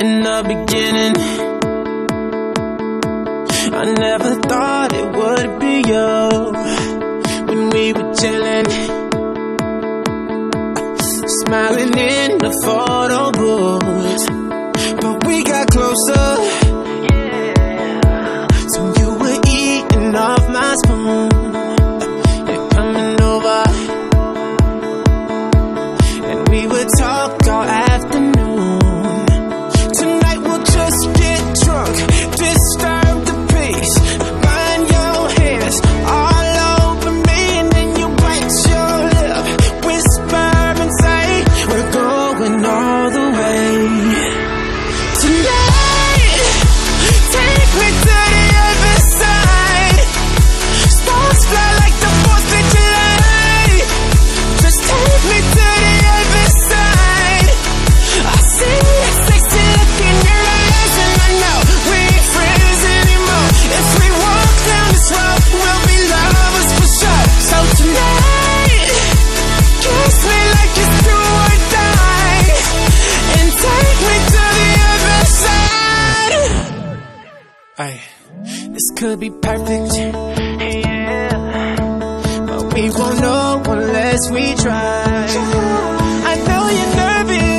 in the beginning. I never thought it would be you when we were chilling, smiling in the photo booth. But we got closer, so you were eating off my spoon. Ay. This could be perfect. Yeah. But we won't know unless we try. I know you're nervous.